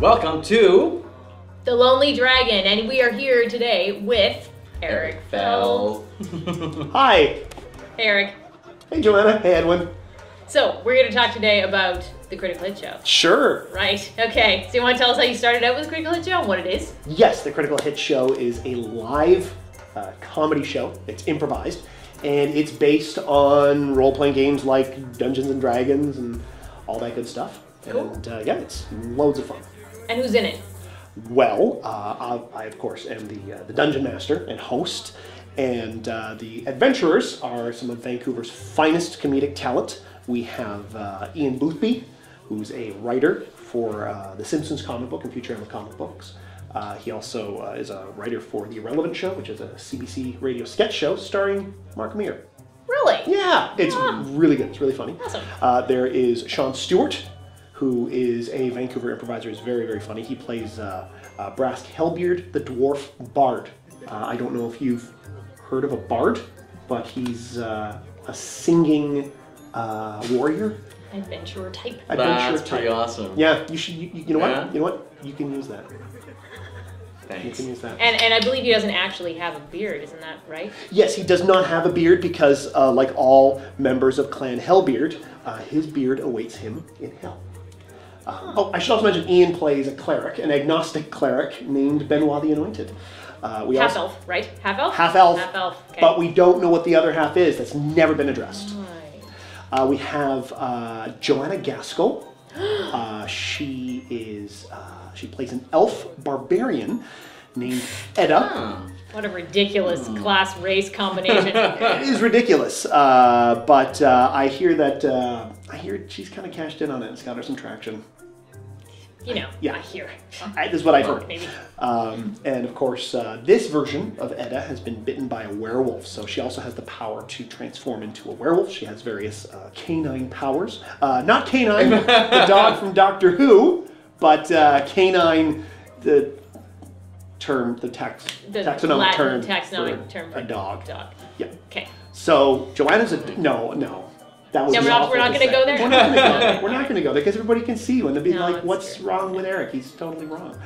Welcome to The Lonely Dragon, and we are here today with Eric Fell. Hi. Eric. Hey, Joanna. Hey, Edwin. So, we're going to talk today about the Critical Hit Show. Sure. Right, okay. So, you want to tell us how you started out with the Critical Hit Show and what it is? Yes, the Critical Hit Show is a live uh, comedy show. It's improvised, and it's based on role-playing games like Dungeons and Dragons and all that good stuff. Cool. And uh, yeah, it's loads of fun. And who's in it? Well, uh, I, I, of course am the uh, the dungeon master and host, and uh, the adventurers are some of Vancouver's finest comedic talent. We have uh, Ian Boothby, who's a writer for uh, the Simpsons comic book and Futurama comic books. Uh, he also uh, is a writer for The Irrelevant Show, which is a CBC radio sketch show starring Mark Meer. Really? Yeah, it's Ah. really good. It's really funny. Awesome. Uh, there is Sean Stewart, who is a Vancouver improviser. He's very, very funny. He plays uh, uh, Brask Hellbeard, the dwarf bard. Uh, I don't know if you've heard of a bard, but he's uh, a singing uh, warrior. Adventurer type. adventurer That's pretty awesome. Yeah, you should. You, you know Yeah? what? You know what? You can use that. You Thanks. can use that. And, and I believe he doesn't actually have a beard, isn't that right? Yes, he does not have a beard because, uh, like all members of Clan Hellbeard, uh, his beard awaits him in hell. Uh, oh, I should also mention Ian plays a cleric, an agnostic cleric named Benoit the Anointed. Uh, we Half also, elf, right? Half elf? Half elf. Half elf. Okay. But we don't know what the other half is. That's never been addressed. Right. Uh, we have uh, Joanna Gaskell. Uh, she is uh, she plays an elf barbarian named Edda. What a ridiculous Hmm. class race combination. It is ridiculous, uh, but uh, I hear that uh, I hear she's kind of cashed in on it. It's got her some traction. You know, Yeah. I hear. I, this is what I've heard. Maybe. Um, and of course, uh, this version of Edda has been bitten by a werewolf, so she also has the power to transform into a werewolf. She has various uh, canine powers. Uh, not canine, the dog from Doctor Who, but uh, canine, the term, the tax, The taxonomic Latin term, taxonomic for term for a dog. Dog. Yeah. Okay. So Joanna's a no, no. That was No, we're not- we're not gonna go there? We're not going to go there. We're not going to go there because everybody can see you and they'll be No, like, "What's true. wrong with Eric? He's totally wrong."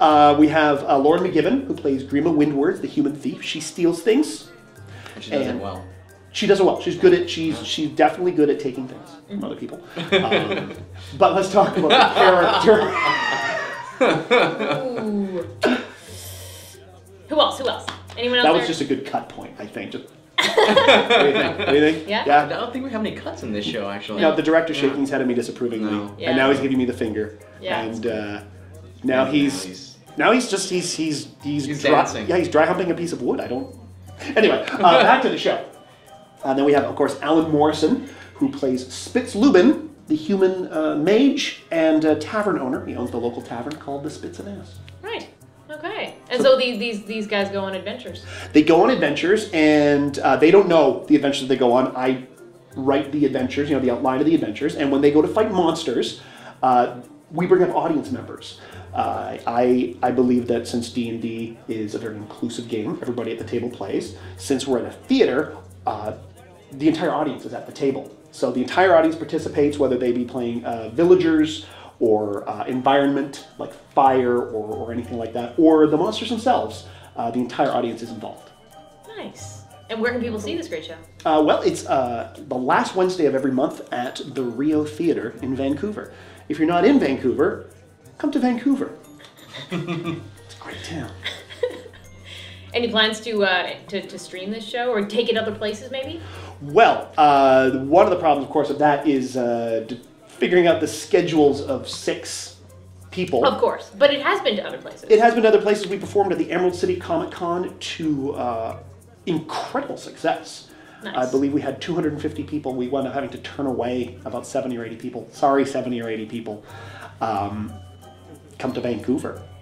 Uh, we have uh, Lauren McGibbon who plays Grima Windward, the human thief. She steals things. And she does And- it well. She does it well. She's good at she's she's definitely good at taking things from other people. Um, but let's talk about the character. Ooh. Who else? Who else? Anyone else? that was there? just a good cut point, I think. Just, what do you think? What do you think? Yeah? I don't think we have any cuts in this show, actually. Now the director's shaking his head at me disapprovingly, No. Yeah. and now he's giving me the finger. Yeah. And uh, now Yeah, he's he's- now he's just he's he's he's, He's dry, dancing. Yeah, he's dry humping a piece of wood. I don't. Anyway, uh, back to the show. And then we have, of course, Alan Morrison, who plays Spitz Lubin, the human uh, mage and uh, tavern owner. He owns the local tavern called the Spitz and Ass. Right. Okay. And so these these these guys go on adventures. They go on adventures, and uh, they don't know the adventures they go on. I write the adventures, you know, the outline of the adventures, and when they go to fight monsters, uh, we bring up audience members. Uh, I I believe that since D and D is a very inclusive game, everybody at the table plays. Since we're at a theater, uh, the entire audience is at the table. So the entire audience participates, whether they be playing uh, villagers or uh, environment like fire or, or anything like that, or the monsters themselves. Uh, the entire audience is involved. Nice. And where can people see this great show? Uh, well, it's uh, the last Wednesday of every month at the Rio Theatre in Vancouver. If you're not in Vancouver, come to Vancouver. it's a great town. Any plans to uh, to, to stream this show or take it other places maybe? Well, uh, one of the problems, of course, of that is uh, figuring out the schedules of six people. Of course, but it has been to other places. It has been to other places. We performed at the Emerald City Comic Con to uh, incredible success. Nice. I believe we had 250 people. We wound up having to turn away about 70 or 80 people. Sorry, 70 or 80 people. Um, come to Vancouver.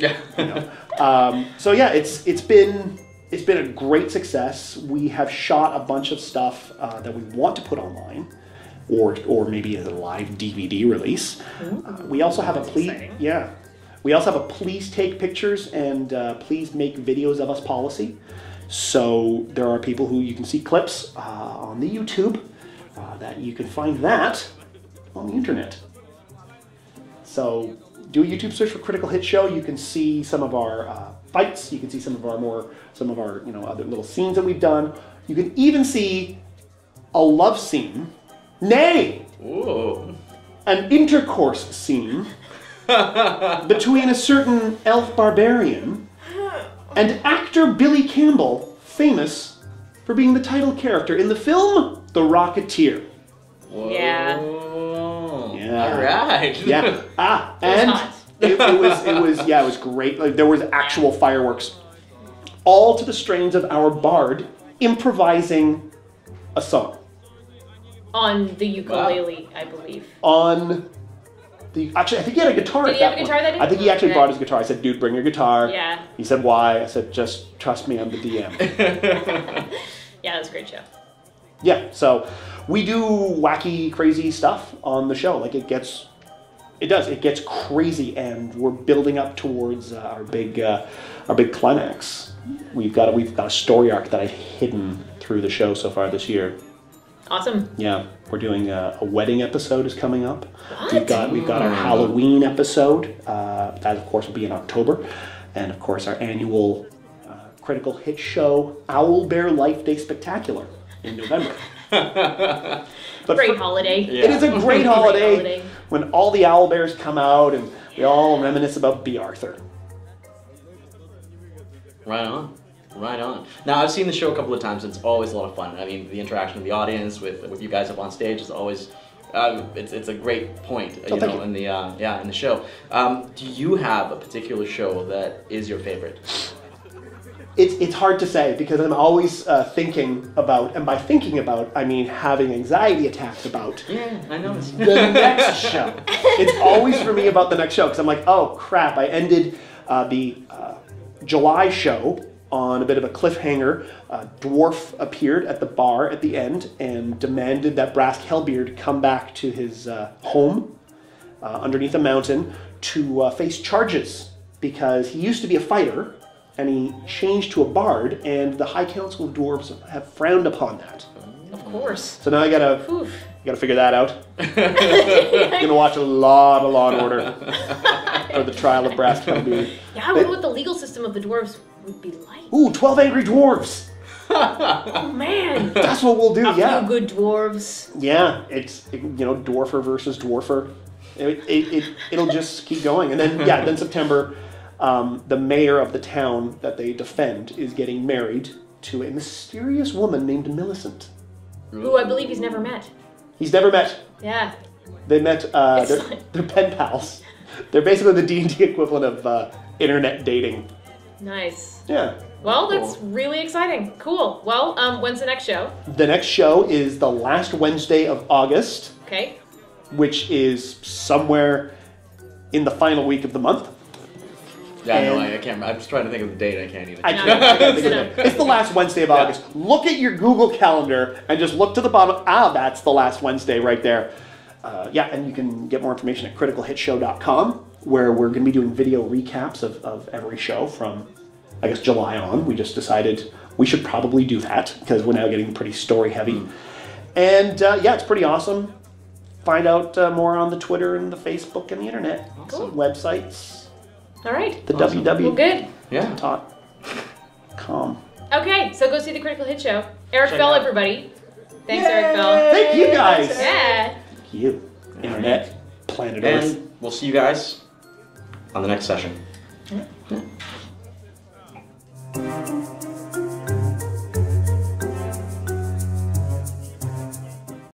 Yeah. You know? um, so yeah, it's it's been it's been a great success. We have shot a bunch of stuff uh, that we want to put online, or or maybe as a live DVD release. Uh, we also have a please yeah. We also have a please take pictures and uh, please make videos of us policy. So there are people who you can see clips uh, on the YouTube uh, that you can find that on the internet. So do a YouTube search for Critical Hit Show. You can see some of our uh, fights. You can see some of our more some of our you know other little scenes that we've done. You can even see a love scene, nay, Ooh. an intercourse scene between a certain elf barbarian and actor Billy Campbell, famous for being the title character in the film The Rocketeer. Yeah. Whoa. Yeah. All right. Yeah. Ah, It was and it, it was it was yeah, it was great. Like there was actual fireworks, all to the strains of our bard improvising a song On the ukulele, I believe. on the. Actually, I think he had a guitar. Did at he have a guitar point. that day? I think he actually Okay. brought his guitar. I said, "Dude, bring your guitar." Yeah. He said, "Why?" I said, "Just trust me, I'm the DM." Yeah, that was a great show. yeah. So we do wacky, crazy stuff on the show. Like it gets. It does. It gets crazy, and we're building up towards uh, our big, uh, our big climax. We've got a, we've got a story arc that I've hidden through the show so far this year. Awesome. Yeah, we're doing a, a wedding episode is coming up. What? We've got we've got our Halloween episode. Uh, that of course will be in October, and of course our annual uh, critical hit show Owl Bear Life Day Spectacular in November. but Great for- holiday. It is a great holiday, holiday. when all the owl bears come out and we all reminisce about Bea Arthur. Right on. Right on. Now I've seen the show a couple of times. It's always a lot of fun. I mean, the interaction with the audience, with with you guys up on stage, is always. Um, it's, it's a great point, you Oh, thank know, you. in the uh, yeah in the show. Um, do you have a particular show that is your favorite? It's, it's hard to say because I'm always uh, thinking about, and by thinking about, I mean having anxiety attacks about Yeah, I know. the next show. It's always for me about the next show because I'm like, oh crap, I ended uh, the uh, July show on a bit of a cliffhanger. a Dwarf appeared at the bar at the end and demanded that Brass Hellbeard come back to his uh, home uh, underneath a mountain to uh, face charges because he used to be a fighter and he changed to a bard, and the High Council of Dwarves have frowned upon that. Of course. So now I gotta Oof. Gotta figure that out. Gonna watch a lot of Law and Order for the trial of Brass Hellbeard. Yeah, I wonder what the legal system of the dwarves would be like. Ooh, 12 Angry Dwarves! Oh man. That's what we'll do, A yeah. few good dwarves. Yeah, it's, you know, Dwarfer versus Dwarfer. It, it, it, it'll just keep going. And then, yeah, then September, um, the mayor of the town that they defend is getting married to a mysterious woman named Millicent. Who I believe he's never met. He's never met. Yeah. They met, uh, they're, Excellent. they're pen pals. They're basically the D&D equivalent of uh, internet dating. Nice. Yeah. Well, that's Cool. really exciting. Cool. Well, um, when's the next show? The next show is the last Wednesday of August, Okay. which is somewhere in the final week of the month. Yeah, no, And- I, I can't. I'm just trying to think of the date. I can't even. I can't, I can't think of it. It's the last Wednesday of August. Look at your Google Calendar and just look to the bottom. Ah, that's the last Wednesday right there. Uh, yeah, and you can get more information at criticalhitshow.com, where we're going to be doing video recaps of, of every show from, I guess, July on. We just decided we should probably do that because we're now getting pretty story heavy. And uh, yeah, it's pretty awesome. Find out uh, more on the Twitter and the Facebook and the internet. Cool. Websites, All right. the Awesome. Well, www. good. Yeah. Com. Okay, so go see the Critical Hit Show. Eric Check Fell, it out. everybody. Thanks, Eric Fell. Thank you guys. Yeah. Thank You, internet, planet Earth. And we'll see you guys on the next session.